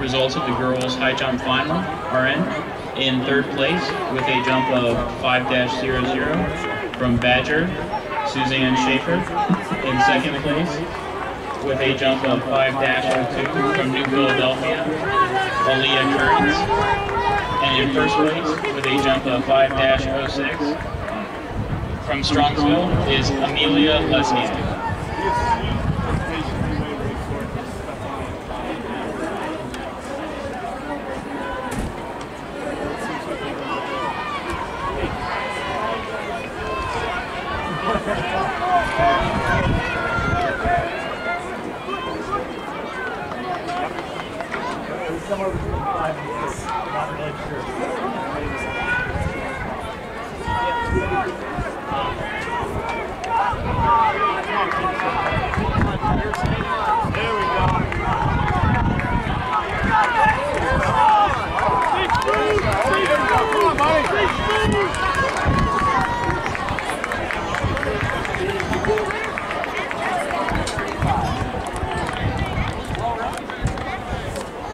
results of the girls' high jump final are in. In third place with a jump of 5-00 from Badger, Suzanne Schaefer. In second place with a jump of 5-02 from New Philadelphia, Aaliyah Curtis. And in first place with a jump of 5-06 from Strongsville is Amelia Lesniak. I'm not really sure.